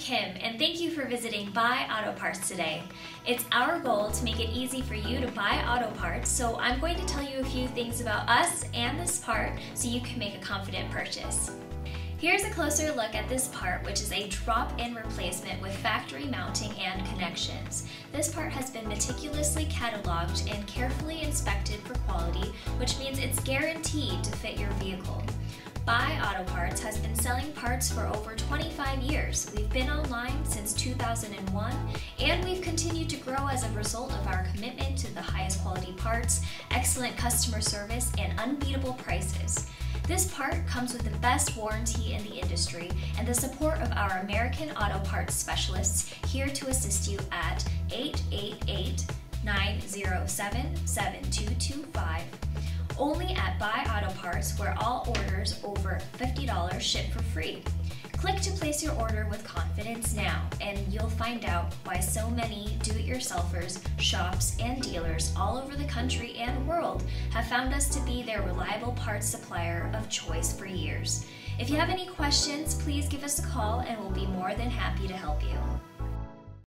Kim, and thank you for visiting Buy Auto Parts today. It's our goal to make it easy for you to buy auto parts, so I'm going to tell you a few things about us and this part so you can make a confident purchase. Here's a closer look at this part, which is a drop-in replacement with factory mounting and connections. This part has been meticulously cataloged and carefully inspected for quality, which means it's guaranteed to fit your vehicle. Buy Auto Parts has been selling parts for over 25 years. We've been online since 2001, and we've continued to grow as a result of our commitment to the highest quality parts, excellent customer service, and unbeatable prices. This part comes with the best warranty in the industry and the support of our American Auto Parts specialists here to assist you at 888 907 7225 only at Buy Auto Parts, where all orders over $50 ship for free. Click to place your order with confidence now, and you'll find out why so many do it yourselfers, shops, and dealers all over the country and world have found us to be their reliable parts supplier of choice for years. If you have any questions, please give us a call and we'll be more than happy to help you.